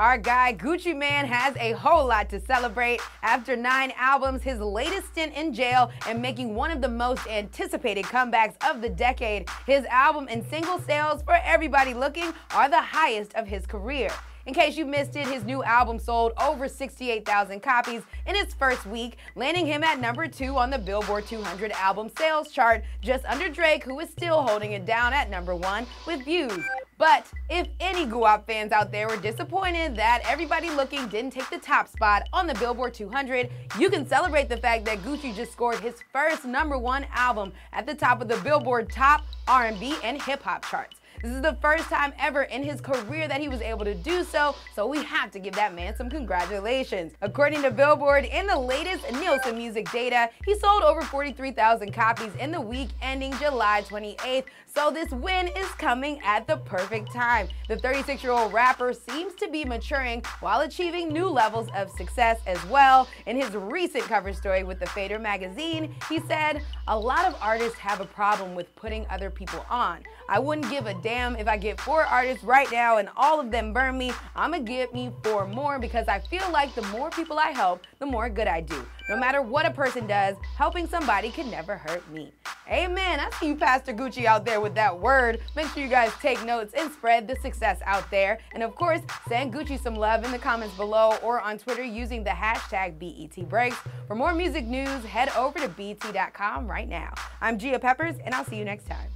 Our guy Gucci Mane has a whole lot to celebrate. After nine albums, his latest stint in jail, and making one of the most anticipated comebacks of the decade, his album and single sales for everybody looking are the highest of his career. In case you missed it, his new album sold over 68,000 copies in its first week, landing him at number two on the Billboard 200 album sales chart, just under Drake, who is still holding it down at number one with views. But if any Guwop fans out there were disappointed that Everybody Looking didn't take the top spot on the Billboard 200, you can celebrate the fact that Gucci just scored his first number one album at the top of the Billboard Top R&B and Hip Hop charts. This is the first time ever in his career that he was able to do so, so we have to give that man some congratulations. According to Billboard, in the latest Nielsen music data, he sold over 43,000 copies in the week ending July 28th, so this win is coming at the perfect time. The 36-year-old rapper seems to be maturing while achieving new levels of success as well. In his recent cover story with the Fader magazine, he said, a lot of artists have a problem with putting other people on. I wouldn't give a damn if I get four artists right now and all of them burn me. I'ma give me four more because I feel like the more people I help, the more good I do. No matter what a person does, helping somebody can never hurt me. Amen. I see you, Pastor Gucci, out there with that word. Make sure you guys take notes and spread the success out there. And of course, send Gucci some love in the comments below or on Twitter using the hashtag BETBreaks. For more music news, head over to BET.com right now. I'm Gia Peppers, and I'll see you next time.